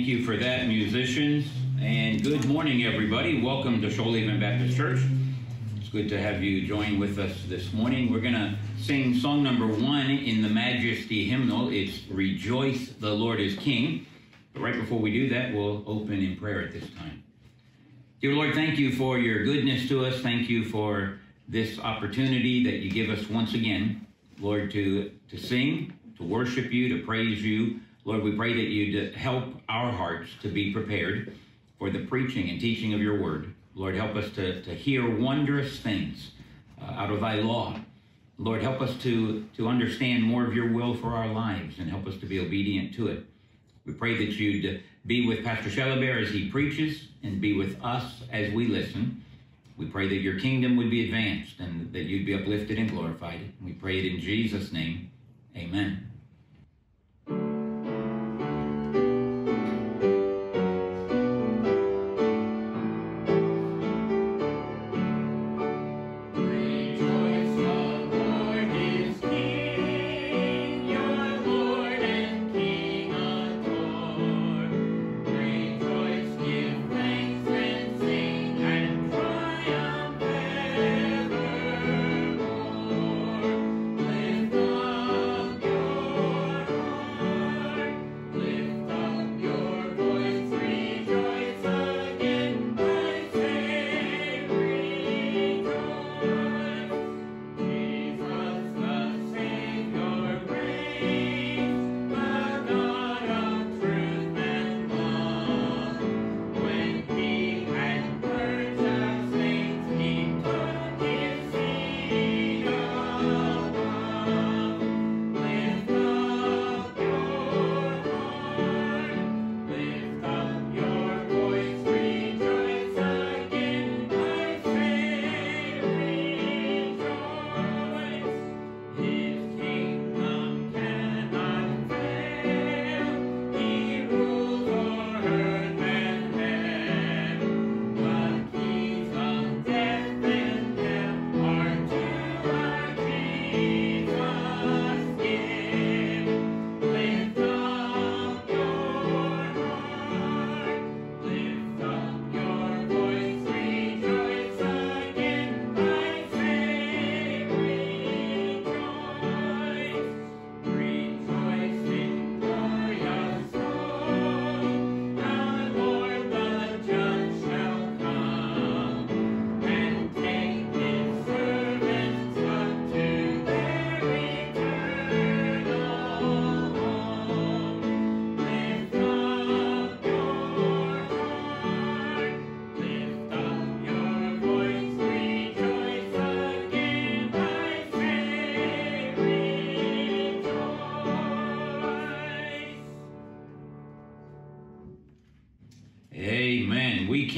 Thank you for that, musicians. And good morning, everybody. Welcome to Shoalhaven Baptist Church. It's good to have you join with us this morning. We're going to sing song number one in the Majesty hymnal. It's Rejoice, the Lord is King. But right before we do that, we'll open in prayer at this time. Dear Lord, thank you for your goodness to us. Thank you for this opportunity that you give us once again, Lord, to, to sing, to worship you, to praise you. Lord, we pray that you'd help our hearts to be prepared for the preaching and teaching of your word. Lord, help us to, to hear wondrous things uh, out of thy law. Lord, help us to, to understand more of your will for our lives and help us to be obedient to it. We pray that you'd be with Pastor Shellabear as he preaches and be with us as we listen. We pray that your kingdom would be advanced and that you'd be uplifted and glorified. We pray it in Jesus' name. Amen.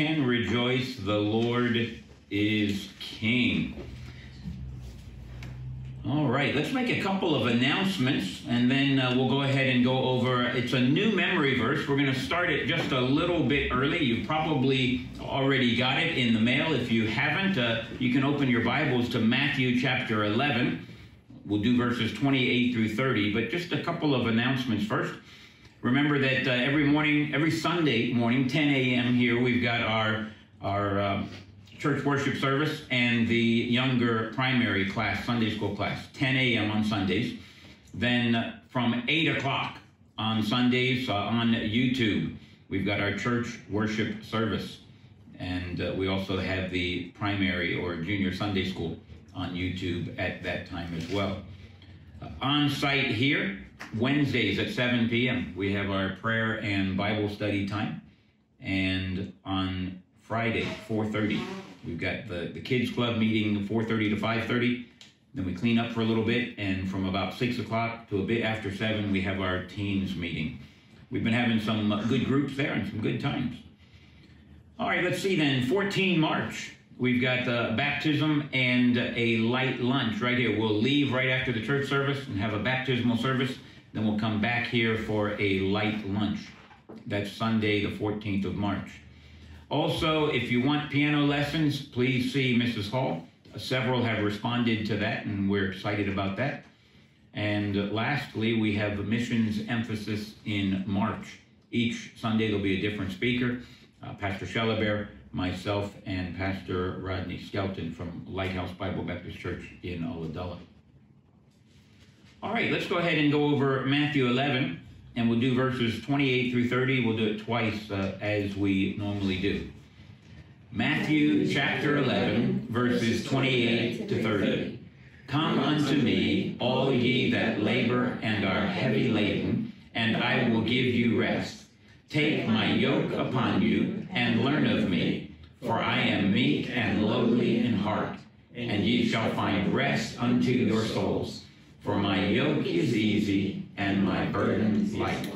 Can rejoice. The Lord is King. All right, let's make a couple of announcements and then uh, we'll go ahead and go over. It's a new memory verse. We're going to start it just a little bit early. You probably already got it in the mail. If you haven't, uh, you can open your Bibles to Matthew chapter 11. We'll do verses 28 through 30, but just a couple of announcements first. Remember that uh, every morning, every Sunday morning, 10 a.m. here, we've got our our um, church worship service and the younger primary class, Sunday school class, 10 a.m. on Sundays. Then from 8 o'clock on Sundays uh, on YouTube, we've got our church worship service. And uh, we also have the primary or junior Sunday school on YouTube at that time as well. Uh, on site here, Wednesdays at 7 p.m., we have our prayer and Bible study time. And on Friday, 4.30, we've got the, the kids club meeting 4.30 to 5.30. Then we clean up for a little bit. And from about 6 o'clock to a bit after 7, we have our teens meeting. We've been having some uh, good groups there and some good times. All right, let's see then. 14 March, we've got the baptism and a light lunch right here. We'll leave right after the church service and have a baptismal service. Then we'll come back here for a light lunch. That's Sunday, the 14th of March. Also, if you want piano lessons, please see Mrs. Hall. Several have responded to that, and we're excited about that. And lastly, we have a missions emphasis in March. each Sunday there'll be a different speaker. Uh, Pastor Shellabear, myself, and Pastor Rodney Skelton from Lighthouse Bible Baptist Church in Ulladulla. All right, let's go ahead and go over Matthew 11, and we'll do verses 28 through 30. We'll do it twice uh, as we normally do. Matthew chapter 11, verses 28 to 30. Come unto me, all ye that labor and are heavy laden, and I will give you rest. Take my yoke upon you, and learn of me, for I am meek and lowly in heart, and ye shall find rest unto your souls. For my yoke is easy, and my burden light.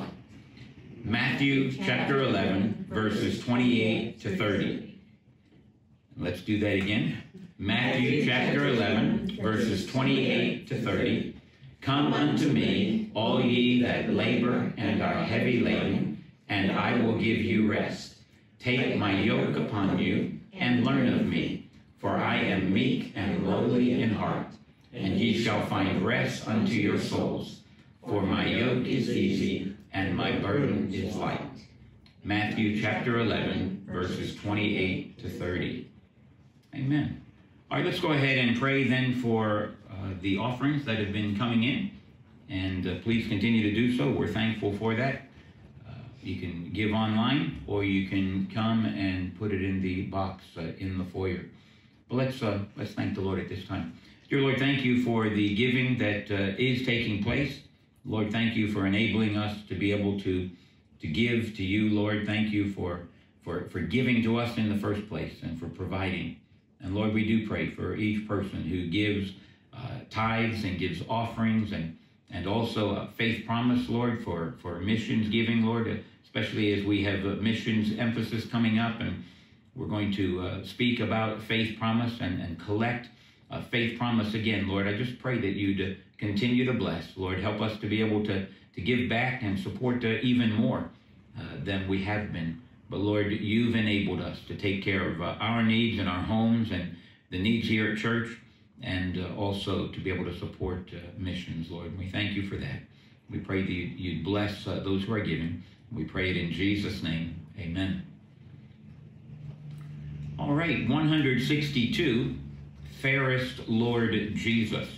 Matthew chapter 11, verses 28 to 30. Let's do that again. Matthew chapter 11, verses 28 to 30. Come unto me, all ye that labor and are heavy laden, and I will give you rest. Take my yoke upon you, and learn of me, for I am meek and lowly in heart, and ye shall find rest unto your souls. For my yoke is easy, and my burden is light. Matthew chapter 11, verses 28 to 30. Amen. All right, let's go ahead and pray then for uh, the offerings that have been coming in. And uh, please continue to do so. We're thankful for that. Uh, you can give online or you can come and put it in the box uh, in the foyer. But let's, uh, let's thank the Lord at this time. Dear Lord, thank you for the giving that uh, is taking place. Lord, thank you for enabling us to be able to, to give to you, Lord. Thank you for, for, for giving to us in the first place and for providing. And Lord, we do pray for each person who gives uh, tithes and gives offerings and, and also a faith promise, Lord, for, for missions giving, Lord, especially as we have a missions emphasis coming up and we're going to uh, speak about faith promise and, and collect faith promise again, Lord. I just pray that you'd continue to bless, Lord. Help us to be able to, to give back and support uh, even more uh, than we have been. But Lord, you've enabled us to take care of uh, our needs and our homes and the needs here at church and uh, also to be able to support uh, missions, Lord. We thank you for that. We pray that you'd bless those who are giving. We pray it in Jesus' name. Amen. All right, 162, Fairest Lord Jesus.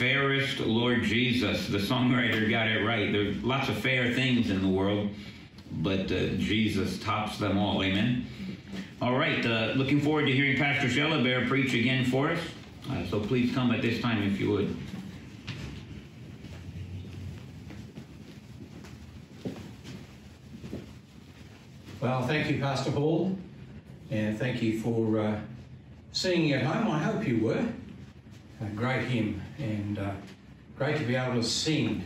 Fairest Lord Jesus. The songwriter got it right. There's lots of fair things in the world, but uh, Jesus tops them all. Amen. All right. Uh, looking forward to hearing Pastor Shellabear preach again for us. Uh, so please come at this time if you would. Well, thank you, Pastor Hall, and thank you for uh, singing at home. I hope you were. A great hymn, and uh, great to be able to sing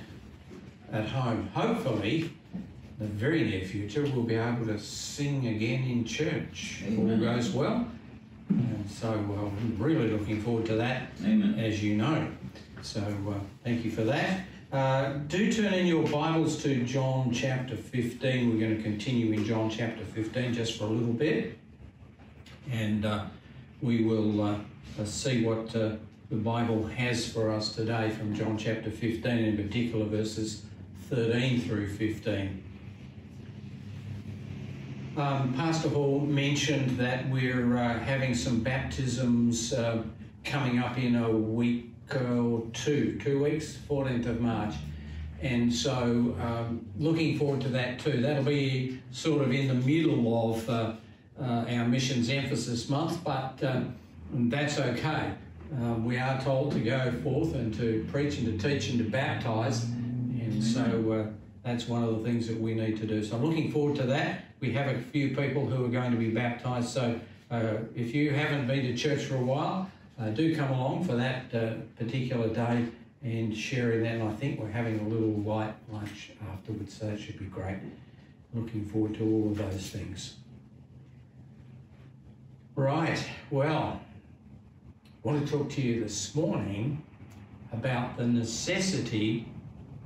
at home. Hopefully, the very near future, we'll be able to sing again in church. Amen. All goes well. And so well, I'm really looking forward to that, Amen. as you know. So uh, thank you for that. Uh, do turn in your Bibles to John chapter 15. We're going to continue in John chapter 15 just for a little bit. And uh, we will uh, see what uh, the Bible has for us today from John chapter 15, in particular verses 13 through 15. Um, Pastor Hall mentioned that we're uh, having some baptisms uh, coming up in a week or two, two weeks, 14th of March. And so um, looking forward to that too. That'll be sort of in the middle of uh, uh our missions emphasis month, but um, that's okay. Um, we are told to go forth and to preach and to teach and to baptize. And so uh, that's one of the things that we need to do. So I'm looking forward to that. We have a few people who are going to be baptized. So uh, if you haven't been to church for a while, uh, do come along for that uh, particular day and share in that. And I think we're having a little light lunch afterwards, so that should be great. Looking forward to all of those things. Right, well, I want to talk to you this morning about the necessity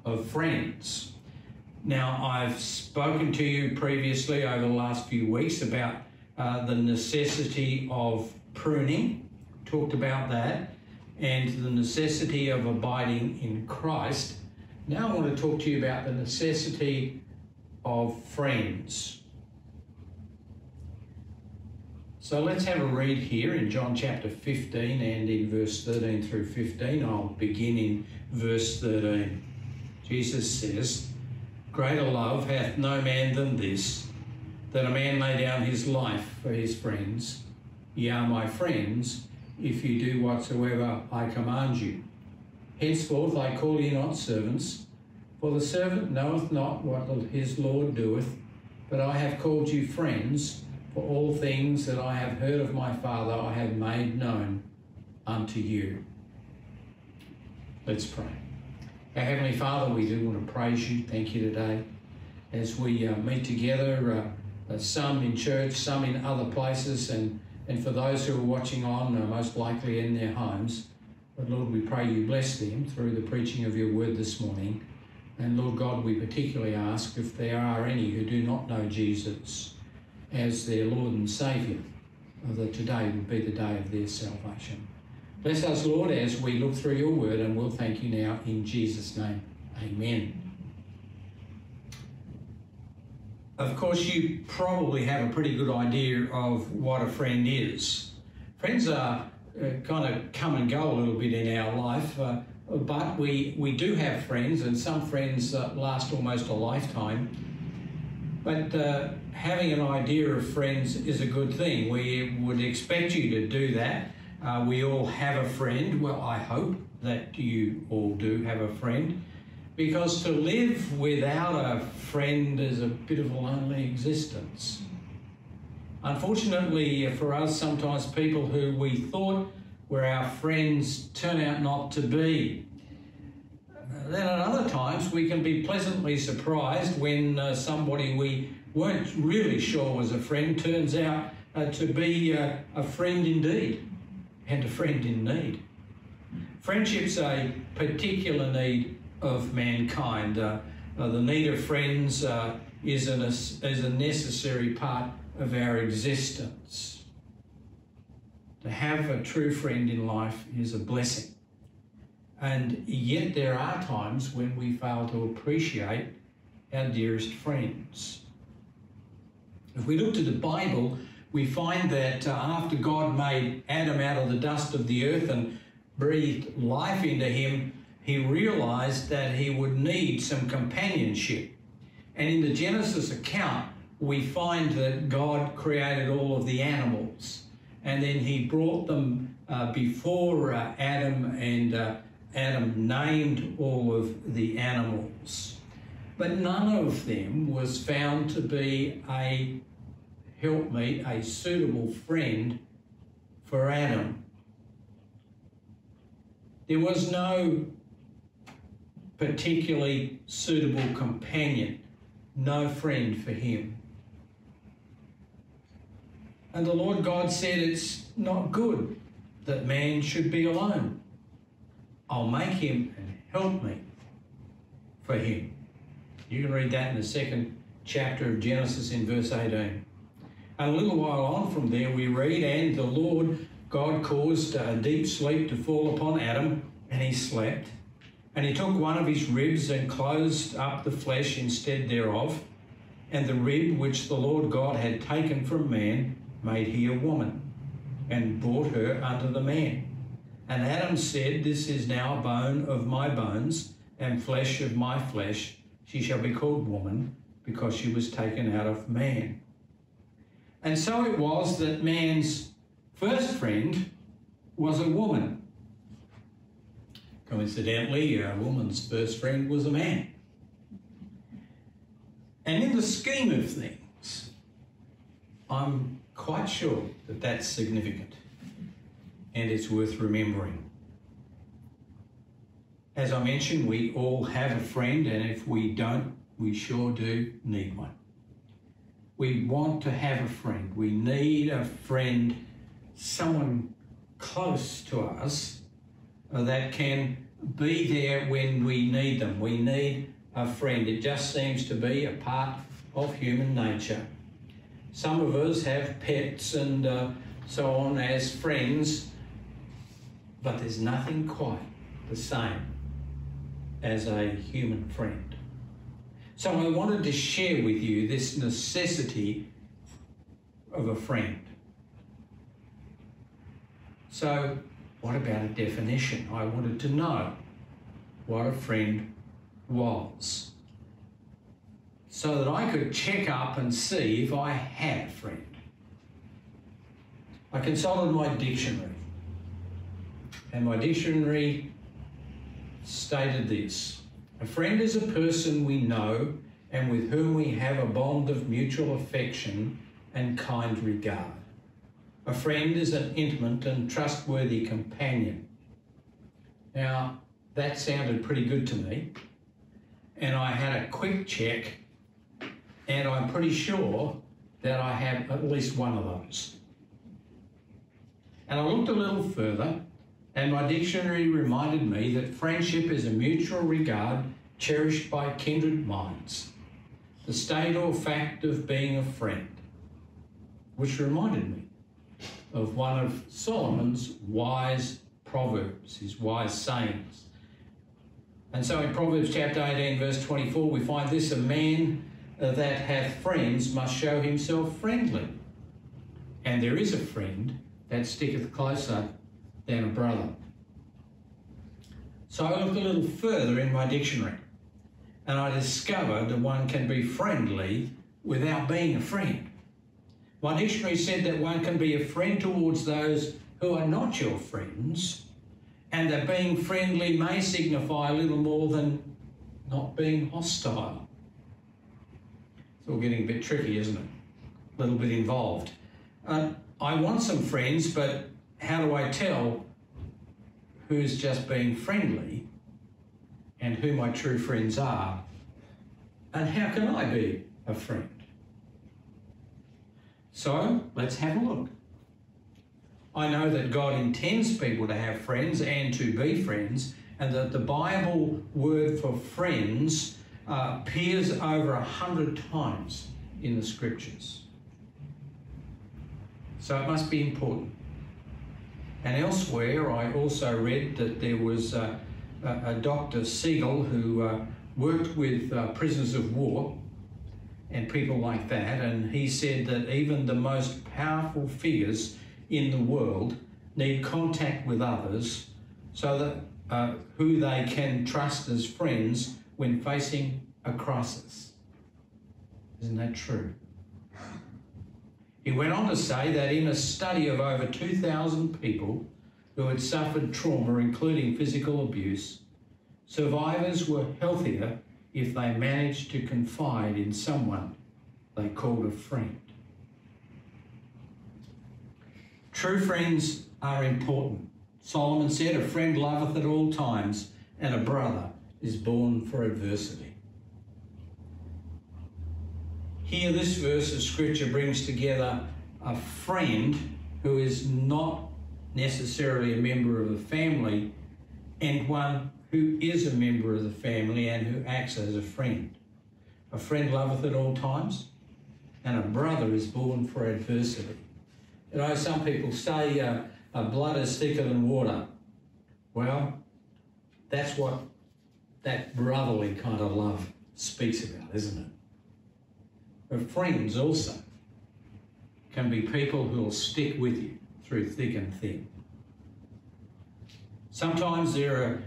of friends. Now, I've spoken to you previously over the last few weeks about uh, the necessity of pruning, talked about that, and the necessity of abiding in Christ. Now, I want to talk to you about the necessity of friends. So let's have a read here in John chapter 15 and in verse 13 through 15. I'll begin in verse 13. Jesus says, Greater love hath no man than this, that a man lay down his life for his friends. Ye are my friends, if you do whatsoever I command you. Henceforth I call you not servants, for the servant knoweth not what his Lord doeth, but I have called you friends for all things that I have heard of my Father, I have made known unto you. Let's pray. Our Heavenly Father, we do want to praise you. Thank you today as we uh, meet together, uh, uh, some in church, some in other places, and, and for those who are watching on, uh, most likely in their homes. But Lord, we pray you bless them through the preaching of your word this morning. And Lord God, we particularly ask if there are any who do not know Jesus as their Lord and Saviour, that today would be the day of their salvation. Bless us, Lord, as we look through your word, and we'll thank you now in Jesus' name. Amen. Of course, you probably have a pretty good idea of what a friend is. Friends are uh, kind of come and go a little bit in our life, uh, but we, we do have friends, and some friends uh, last almost a lifetime. But uh, having an idea of friends is a good thing. We would expect you to do that. Uh, we all have a friend. Well, I hope that you all do have a friend. Because to live without a friend is a bit of a lonely existence. Unfortunately for us, sometimes people who we thought were our friends turn out not to be. Then at other times, we can be pleasantly surprised when uh, somebody we weren't really sure was a friend turns out uh, to be uh, a friend indeed and a friend in need. Friendship's a particular need of mankind. Uh, uh the need of friends uh, is, an, is a necessary part of our existence. To have a true friend in life is a blessing. And yet, there are times when we fail to appreciate our dearest friends. If we look to the Bible, we find that uh, after God made Adam out of the dust of the earth and breathed life into him, he realized that he would need some companionship. And in the Genesis account, we find that God created all of the animals and then he brought them uh, before uh, Adam, and uh, Adam named all of the animals. But none of them was found to be a helpmeet, a suitable friend for Adam. There was no particularly suitable companion, no friend for him. And the Lord God said, It's not good that man should be alone. I'll make him and help me for him. You can read that in the second chapter of Genesis in verse 18. And a little while on from there, we read, And the Lord God caused a deep sleep to fall upon Adam, and he slept. And he took one of his ribs and closed up the flesh instead thereof. And the rib which the Lord God had taken from man, made he a woman, and brought her unto the man. And Adam said, This is now bone of my bones, and flesh of my flesh. She shall be called woman, because she was taken out of man. And so it was that man's first friend was a woman. Coincidentally, a woman's first friend was a man. And in the scheme of things, I'm quite sure that that's significant and it's worth remembering. As I mentioned, we all have a friend, and if we don't, we sure do need one. We want to have a friend. We need a friend, someone close to us that can be there when we need them. We need a friend. It just seems to be a part of human nature. Some of us have pets and uh, so on as friends, but there's nothing quite the same as a human friend. So I wanted to share with you this necessity of a friend. So, what about a definition? I wanted to know what a friend was so that I could check up and see if I had a friend. I consulted my dictionary, and my dictionary stated this A friend is a person we know and with whom we have a bond of mutual affection and kind regard. A friend is an intimate and trustworthy companion. Now, that sounded pretty good to me, and I had a quick check and I'm pretty sure that I have at least one of those. And I looked a little further, and my dictionary reminded me that friendship is a mutual regard cherished by kindred minds, the state or fact of being a friend, which reminded me of one of Solomon's wise proverbs, his wise sayings. And so in Proverbs chapter 18, verse 24, we find this a man that hath friends must show himself friendly. And there is a friend that sticketh closer than a brother. So I looked a little further in my dictionary and I discovered that one can be friendly without being a friend. My dictionary said that one can be a friend towards those who are not your friends, and that being friendly may signify a little more than not being hostile It's all getting a bit tricky, isn't it? A little bit involved. Uh, I want some friends, but how do I tell who's just being friendly and who my true friends are? And how can I be a friend? So let's have a look. I know that God intends people to have friends and to be friends, and that the Bible word for friends uh, appears over a hundred times in the scriptures. So it must be important. And elsewhere, I also read that there was a, a, a Dr. Siegel who uh, worked with uh, prisoners of war and people like that, and he said that even the most powerful figures in the world need contact with others so that uh, who they can trust as friends when facing a crisis. Isn't that true? He went on to say that in a study of over 2,000 people who had suffered trauma, including physical abuse, survivors were healthier if they managed to confide in someone they called a friend. True friends are important. Solomon said, A friend loveth at all times, and a brother is born for adversity. Here, this verse of scripture brings together a friend who is not necessarily a member of the family and one who is a member of the family and who acts as a friend. A friend loveth at all times, and a brother is born for adversity. You know, some people say uh, blood is thicker than water. Well, that's what that brotherly kind of love speaks about, isn't it? But friends also can be people who will stick with you through thick and thin. Sometimes there are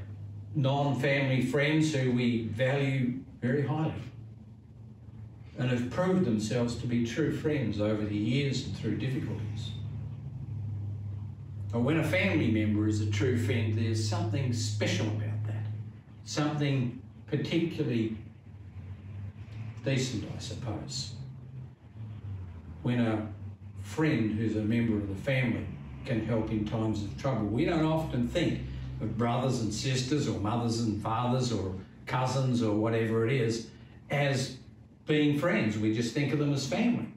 non family friends who we value very highly and have proved themselves to be true friends over the years and through difficulties. But when a family member is a true friend, there's something special about that, something particularly decent, I suppose. When a friend who's a member of the family can help in times of trouble. We don't often think of brothers and sisters or mothers and fathers or cousins or whatever it is as being friends. We just think of them as family.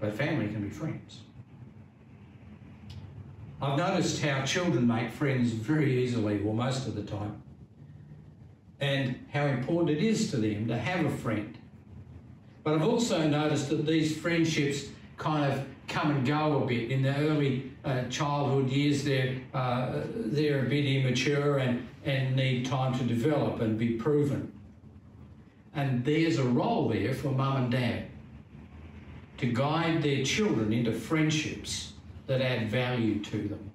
But family can be friends. I've noticed how children make friends very easily, well, most of the time and how important it is to them to have a friend. But I've also noticed that these friendships kind of come and go a bit. In the early uh, childhood years, they're, uh, they're a bit immature and, and need time to develop and be proven. And there's a role there for mum and dad to guide their children into friendships that add value to them,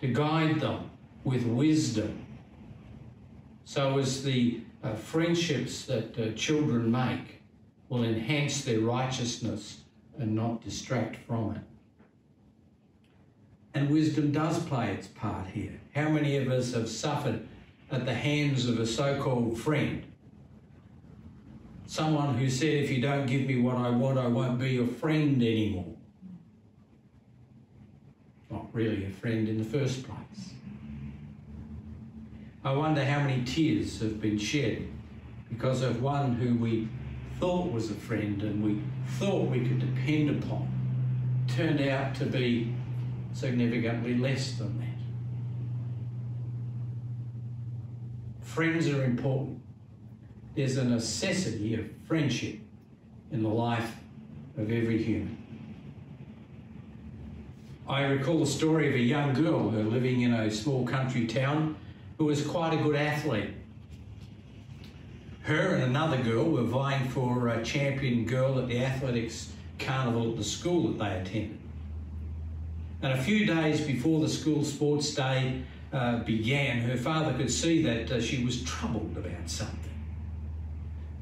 to guide them with wisdom so as the uh, friendships that uh, children make will enhance their righteousness and not distract from it. And wisdom does play its part here. How many of us have suffered at the hands of a so called friend? Someone who said, if you don't give me what I want, I won't be your friend anymore. Not really a friend in the first place. I wonder how many tears have been shed because of one who we thought was a friend and we thought we could depend upon turned out to be significantly less than that. Friends are important. There's a necessity of friendship in the life of every human. I recall the story of a young girl who living in a small country town who was quite a good athlete. Her and another girl were vying for a champion girl at the athletics carnival at the school that they attended. And a few days before the school sports day uh, began, her father could see that uh, she was troubled about something.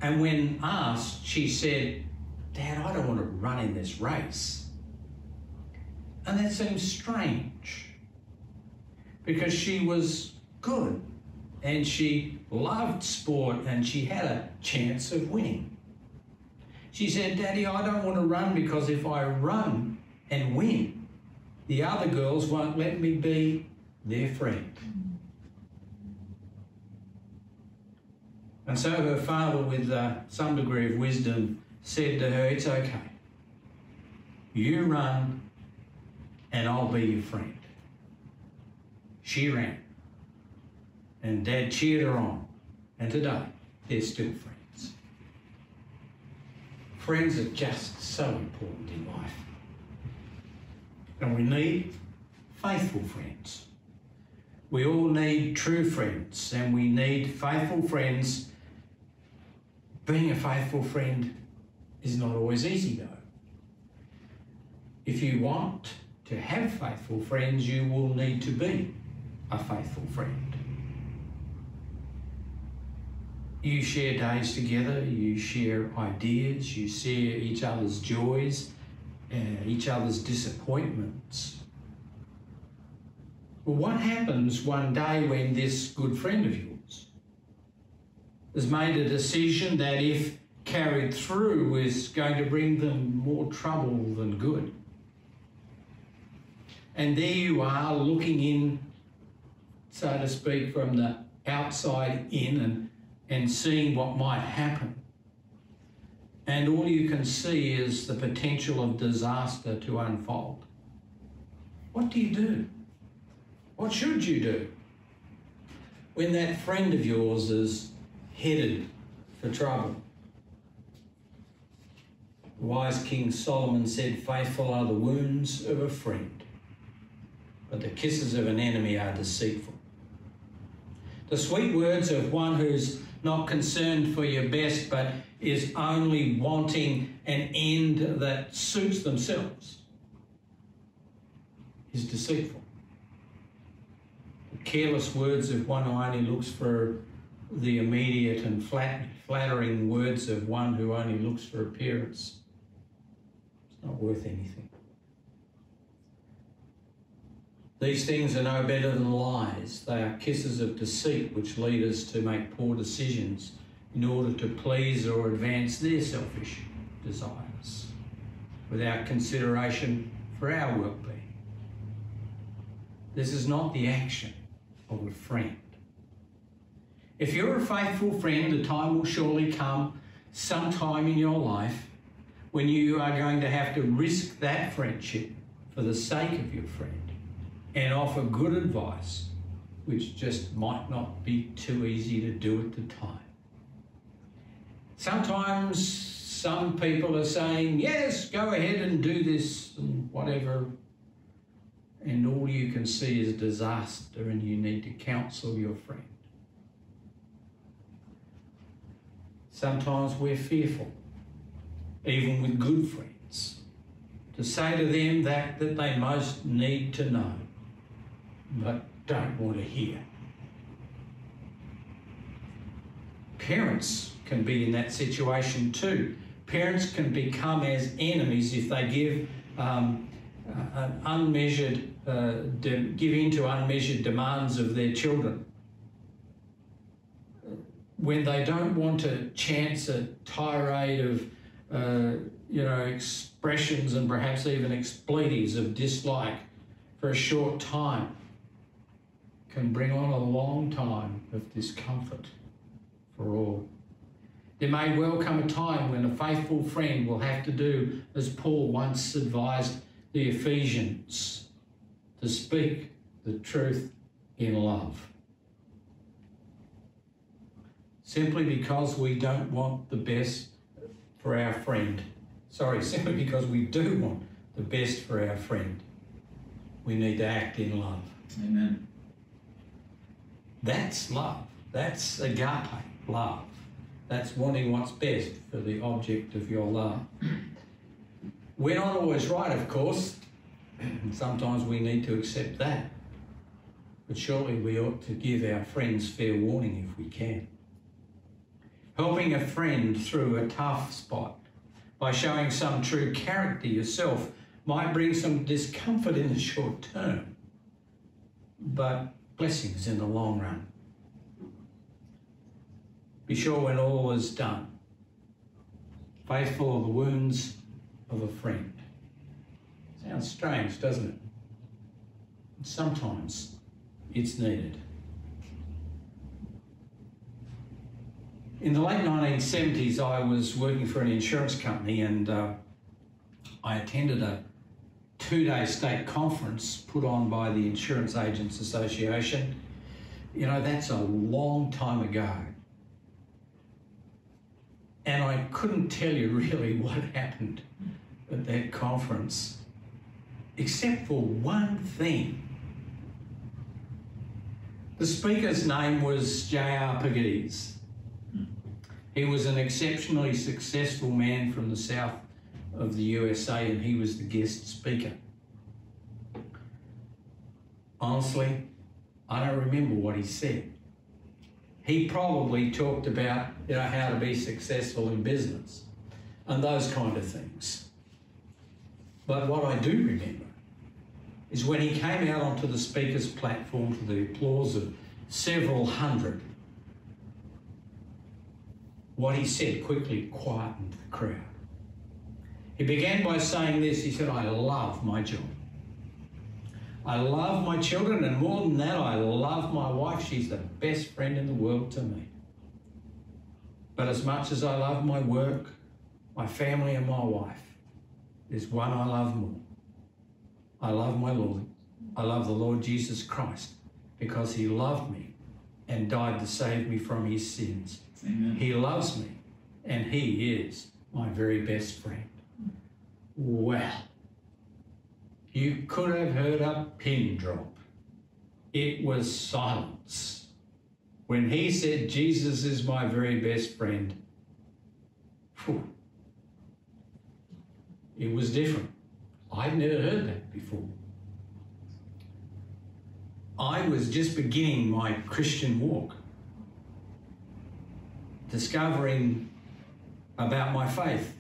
And when asked, she said, Dad, I don't want to run in this race. And that seems strange because she was good and she loved sport and she had a chance of winning. She said, Daddy, I don't want to run because if I run and win, the other girls won't let me be their friend. And so her father, with uh, some degree of wisdom, said to her, It's okay. You run and I'll be your friend. She ran and Dad cheered her on. And today, they're still friends. Friends are just so important in life. And we need faithful friends. We all need true friends, and we need faithful friends. Being a faithful friend is not always easy, though. If you want to have faithful friends, you will need to be a faithful friend. You share days together, you share ideas, you share each other's joys, uh, each other's disappointments. Well, what happens one day when this good friend of yours has made a decision that, if carried through, is going to bring them more trouble than good? And there you are looking in, so to speak, from the outside in and, and seeing what might happen. And all you can see is the potential of disaster to unfold. What do you do? What should you do when that friend of yours is headed for trouble? The wise King Solomon said, Faithful are the wounds of a friend, but the kisses of an enemy are deceitful. The sweet words of one who's not concerned for your best, but is only wanting an end that suits themselves, is deceitful careless words of one who only looks for the immediate and flat, flattering words of one who only looks for appearance. It's not worth anything. These things are no better than lies. They are kisses of deceit which lead us to make poor decisions in order to please or advance their selfish desires without consideration for our well being. This is not the action of a friend. If you're a faithful friend, the time will surely come sometime in your life when you are going to have to risk that friendship for the sake of your friend and offer good advice, which just might not be too easy to do at the time. Sometimes some people are saying, yes, go ahead and do this and whatever and all you can see is disaster, and you need to counsel your friend. Sometimes we're fearful, even with good friends, to say to them that, that they most need to know, but don't want to hear. Parents can be in that situation too. Parents can become as enemies if they give um, uh, unmeasured, uh, de- give in to unmeasured demands of their children. When they don't want to chance a tirade of, uh, you know, expressions and perhaps even expletives of dislike for a short time, can bring on a long time of discomfort for all. There may well come a time when a faithful friend will have to do as Paul once advised the Ephesians to speak the truth in love. Simply because we don't want the best for our friend. Sorry, simply because we do want the best for our friend. We need to act in love. Amen. That's love. That's agape love. That's wanting what's best for the object of your love. We're not always right, of course. Sometimes we need to accept that. But surely we ought to give our friends fair warning if we can. Helping a friend through a tough spot by showing some true character yourself might bring some discomfort in the short term, but blessings in the long run. Be sure when all is done, faithful are the wounds of a friend. Sounds strange, doesn't it? Sometimes it's needed. In the late 1970s, I was working for an insurance company and uh, I attended a two day state conference put on by the Insurance Agents Association. You know, that's a long time ago. And I couldn't tell you really what happened at that conference, except for one thing. The speaker's name was J.R. Pegues. He was an exceptionally successful man from the south of the USA, and he was the guest speaker. Honestly, I don't remember what he said. He probably talked about you know how to be successful in business and those kind of things. But what I do remember is when he came out onto the speaker's platform to the applause of several hundred, what he said quickly quietened the crowd. He began by saying this He said, I love my job. I love my children, and more than that, I love my wife. She's the best friend in the world to me. But as much as I love my work, my family, and my wife, there's one I love more. I love my Lord. I love the Lord Jesus Christ because he loved me and died to save me from his sins. Amen. He loves me and he is my very best friend. Well, you could have heard a pin drop. It was silence. When he said, Jesus is my very best friend, phew, it was different. I'd never heard that before. I was just beginning my Christian walk, discovering about my faith.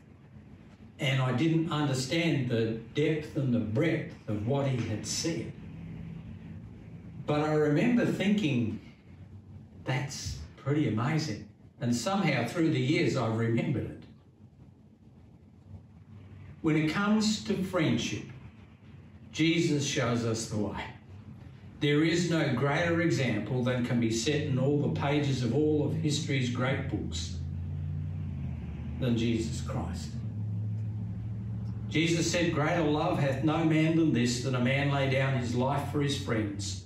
And I didn't understand the depth and the breadth of what he had said. But I remember thinking, that's pretty amazing. And somehow through the years, I've remembered it. When it comes to friendship, Jesus shows us the way. There is no greater example than can be set in all the pages of all of history's great books than Jesus Christ. Jesus said, Greater love hath no man than this, that a man lay down his life for his friends.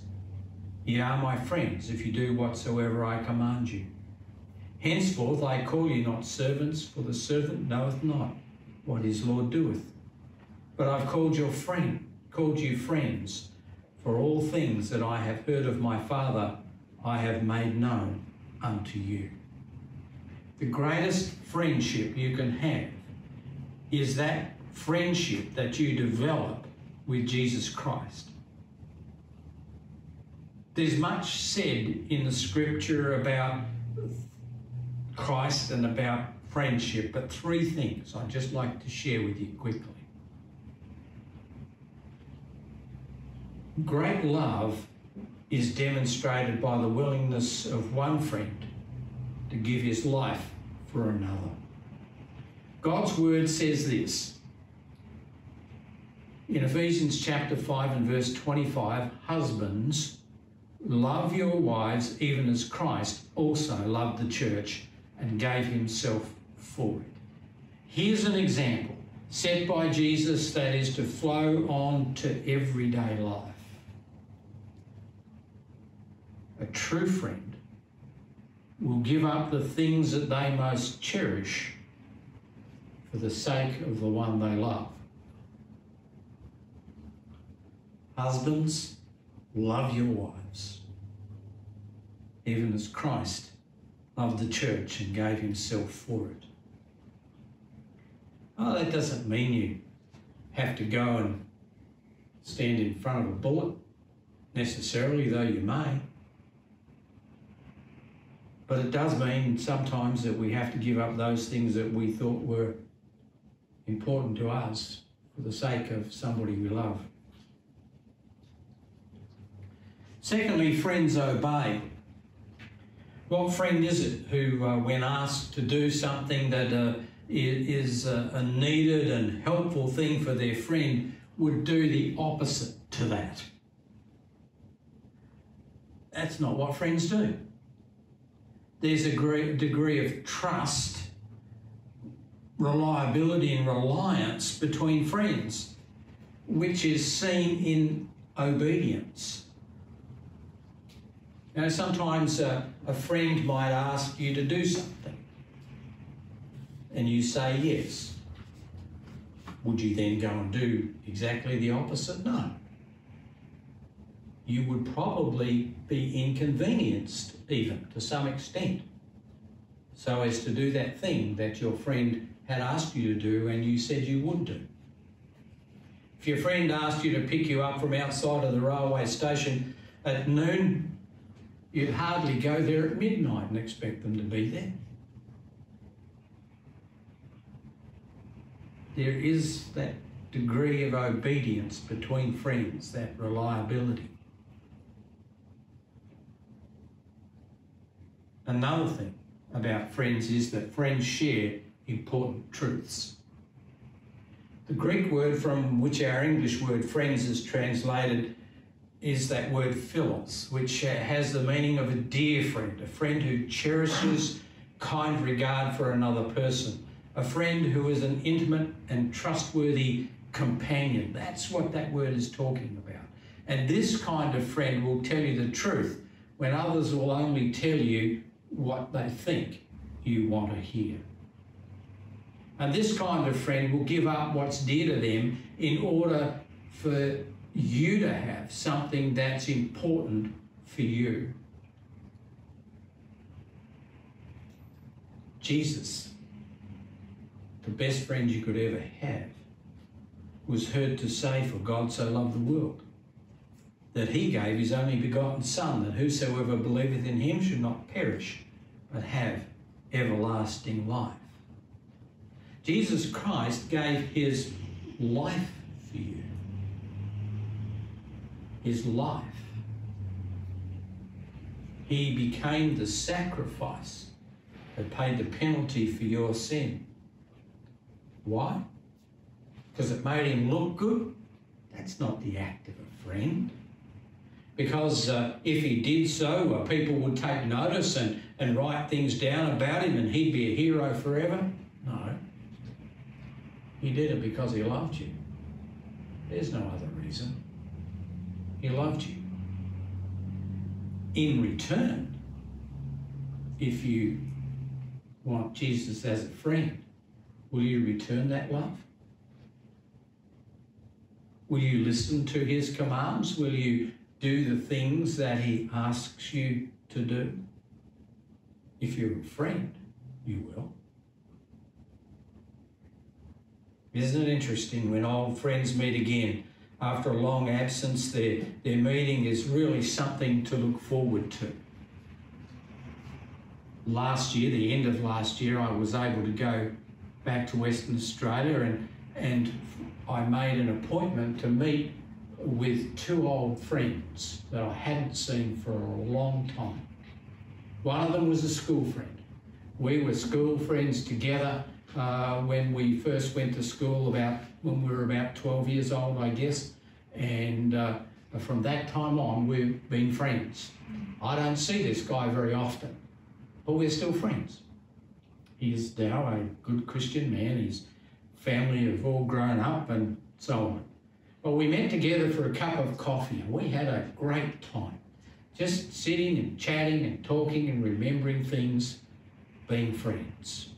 Ye are my friends, if you do whatsoever I command you. Henceforth I call you not servants, for the servant knoweth not what his Lord doeth. But I've called your friend, called you friends, for all things that I have heard of my Father I have made known unto you. The greatest friendship you can have is that friendship that you develop with Jesus Christ. There's much said in the scripture about Christ and about friendship, but three things I'd just like to share with you quickly. Great love is demonstrated by the willingness of one friend to give his life for another. God's word says this in Ephesians chapter 5 and verse 25 Husbands, love your wives even as Christ also loved the church and gave himself for it. Here's an example set by Jesus that is to flow on to everyday life. A true friend will give up the things that they most cherish for the sake of the one they love. Husbands, love your wives, even as Christ loved the church and gave himself for it. Oh, that doesn't mean you have to go and stand in front of a bullet necessarily, though you may. But it does mean sometimes that we have to give up those things that we thought were important to us for the sake of somebody we love. Secondly, friends obey. What friend is it who, uh, when asked to do something that uh, is a, a needed and helpful thing for their friend, would do the opposite to that? That's not what friends do. There's a great degree of trust, reliability, and reliance between friends, which is seen in obedience. You know, sometimes uh, a friend might ask you to do something and you say yes. Would you then go and do exactly the opposite? No. You would probably be inconvenienced, even to some extent, so as to do that thing that your friend had asked you to do and you said you would do. If your friend asked you to pick you up from outside of the railway station at noon, you'd hardly go there at midnight and expect them to be there. There is that degree of obedience between friends, that reliability. Another thing about friends is that friends share important truths. The Greek word from which our English word friends is translated is that word philos, which uh, has the meaning of a dear friend, a friend who cherishes kind regard for another person, a friend who is an intimate and trustworthy companion. That's what that word is talking about. And this kind of friend will tell you the truth when others will only tell you what they think you want to hear. And this kind of friend will give up what's dear to them in order for you to have something that's important for you. Jesus, the best friend you could ever have, was heard to say, For God so loved the world, that he gave his only begotten Son, that whosoever believeth in him should not perish, but have everlasting life. Jesus Christ gave his life for you. His life. He became the sacrifice that paid the penalty for your sin. Why? Because it made him look good? That's not the act of a friend. Because uh, if he did so, uh, people would take notice and, and write things down about him and he'd be a hero forever. No. He did it because he loved you. There's no other reason. He loved you. In return, if you want Jesus as a friend, will you return that love? Will you listen to his commands? Will you do the things that he asks you to do? If you're a friend, you will. Isn't it interesting when old friends meet again after a long absence? Their, their meeting is really something to look forward to. Last year, the end of last year, I was able to go back to Western Australia and, and I made an appointment to meet with two old friends that I hadn't seen for a long time. One of them was a school friend. We were school friends together uh, when we first went to school about when we were about 12 years old, I guess. And uh, from that time on, we've been friends. I don't see this guy very often, but we're still friends. He's now a good Christian man. His family have all grown up and so on. Well, we met together for a cup of coffee and we had a great time. Just sitting and chatting and talking and remembering things, being friends.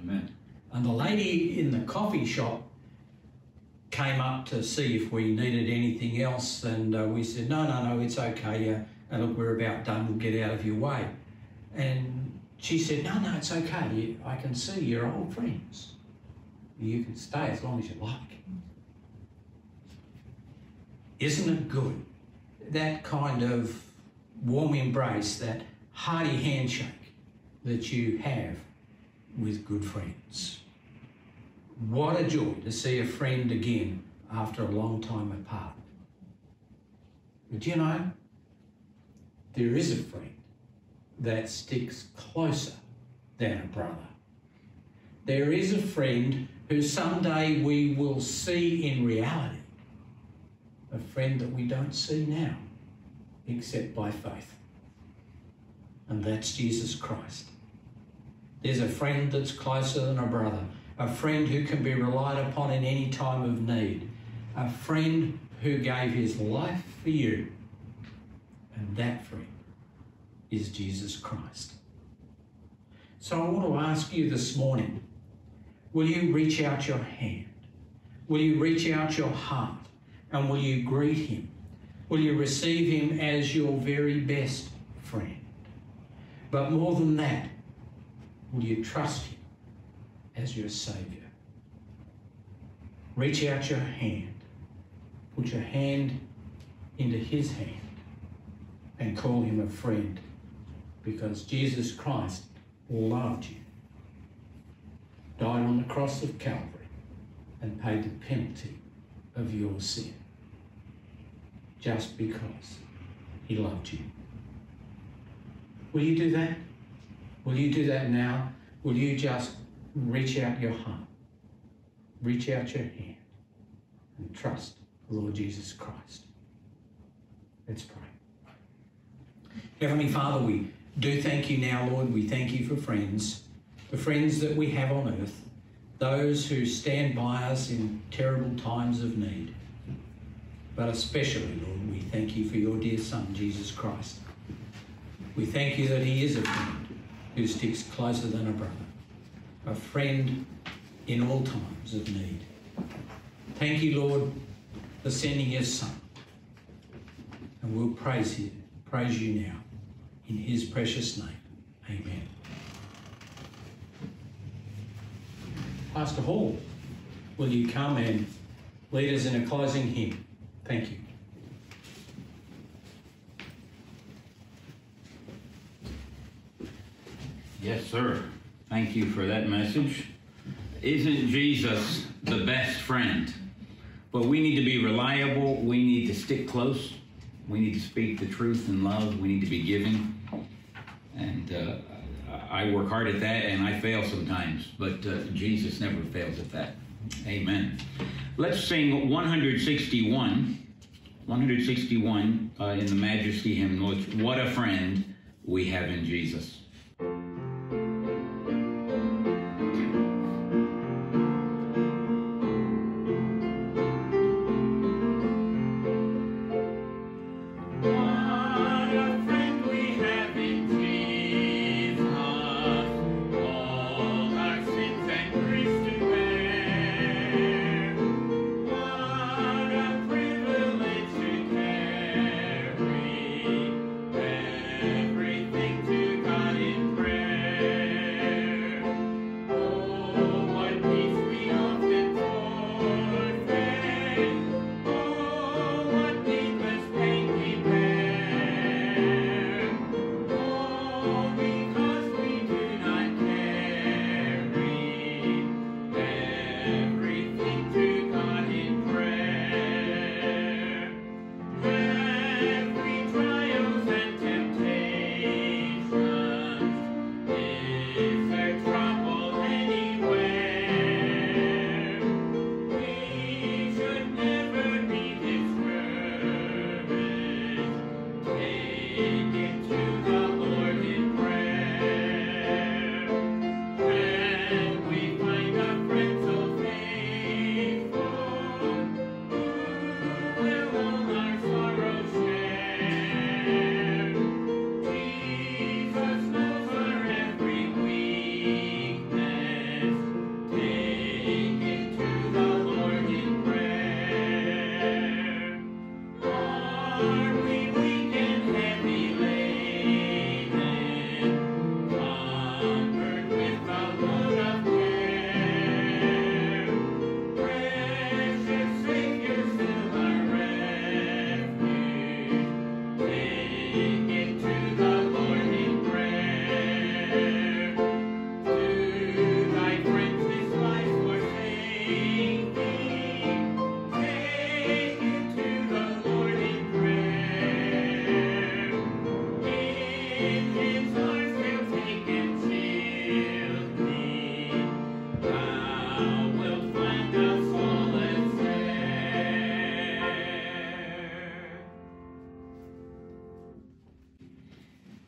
Amen. And the lady in the coffee shop came up to see if we needed anything else, and uh, we said, No, no, no, it's okay. Uh, and look, we're about done, we'll get out of your way. And she said, No, no, it's okay. I can see you're old friends. You can stay as long as you like. Isn't it good? That kind of warm embrace, that hearty handshake that you have with good friends. What a joy to see a friend again after a long time apart. But you know, there is a friend that sticks closer than a brother. There is a friend who someday we will see in reality, a friend that we don't see now except by faith. And that's Jesus Christ. There's a friend that's closer than a brother, a friend who can be relied upon in any time of need, a friend who gave his life for you. And that friend is Jesus Christ. So I want to ask you this morning will you reach out your hand? Will you reach out your heart? And will you greet him? Will you receive him as your very best friend? But more than that, Will you trust Him as your Saviour? Reach out your hand. Put your hand into His hand and call him a friend because Jesus Christ loved you, died on the cross of Calvary, and paid the penalty of your sin just because he loved you. Will you do that? Will you do that now? Will you just reach out your heart, reach out your hand, and trust the Lord Jesus Christ? Let's pray. Heavenly Father, we do thank you now, Lord. We thank you for friends, the friends that we have on earth, those who stand by us in terrible times of need. But especially, Lord, we thank you for your dear Son, Jesus Christ. We thank you that he is a friend who sticks closer than a brother, a friend in all times of need. Thank you, Lord, for sending your Son. And we'll praise you, praise you now. In his precious name. Amen. Pastor Hall, will you come and lead us in a closing hymn? Thank you. Yes, sir. Thank you for that message. Isn't Jesus the best friend? But we need to be reliable. We need to stick close. We need to speak the truth in love. We need to be giving. And uh, I work hard at that and I fail sometimes, but uh, Jesus never fails at that. Amen. Let's sing 161. 161 uh, in the Majesty hymn. What a friend we have in Jesus.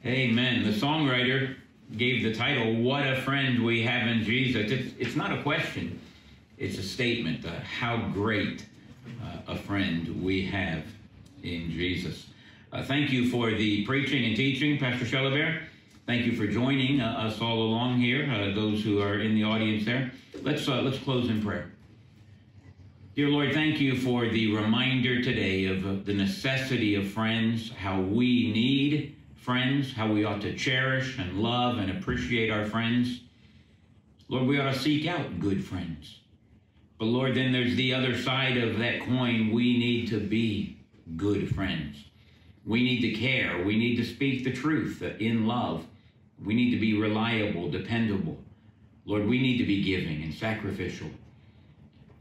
Amen. The songwriter gave the title, What a Friend We Have in Jesus. It's, it's not a question, it's a statement. Uh, how great uh, a friend we have in Jesus. Uh, thank you for the preaching and teaching, Pastor Shellabear. Thank you for joining uh, us all along here, uh, those who are in the audience there. Let's, uh, let's close in prayer. Dear Lord, thank you for the reminder today of the necessity of friends, how we need friends, how we ought to cherish and love and appreciate our friends. Lord, we ought to seek out good friends. But Lord, then there's the other side of that coin. We need to be good friends. We need to care. We need to speak the truth in love. We need to be reliable, dependable. Lord, we need to be giving and sacrificial.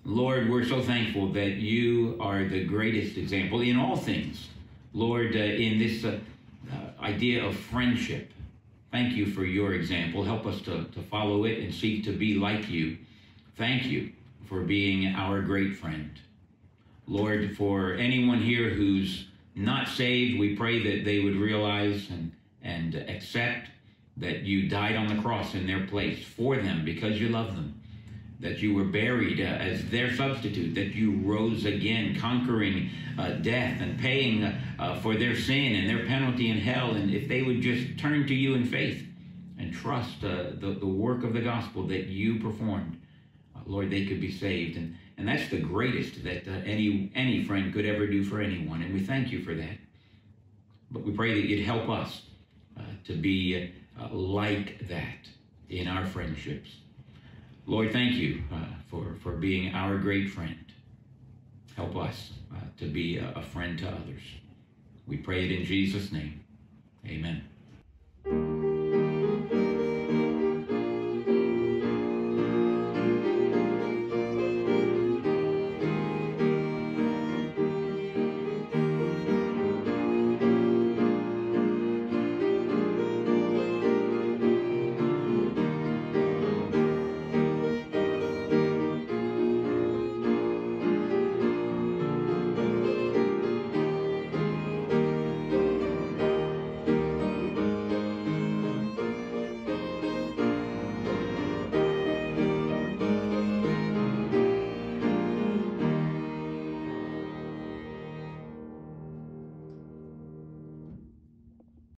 Lord, we're so thankful that you are the greatest example in all things. Lord, uh, in this uh, uh, idea of friendship, thank you for your example. Help us to, to follow it and seek to be like you. Thank you for being our great friend. Lord, for anyone here who's not saved, we pray that they would realize and, and accept that you died on the cross in their place for them because you love them, that you were buried uh, as their substitute, that you rose again, conquering uh, death and paying uh, for their sin and their penalty in hell. And if they would just turn to you in faith and trust uh, the, the work of the gospel that you performed, uh, Lord, they could be saved. And, and that's the greatest that uh, any, any friend could ever do for anyone. And we thank you for that. But we pray that you'd help us to be uh, like that in our friendships. Lord, thank you uh, for, for being our great friend. Help us uh, to be a, a friend to others. We pray it in Jesus' name. Amen.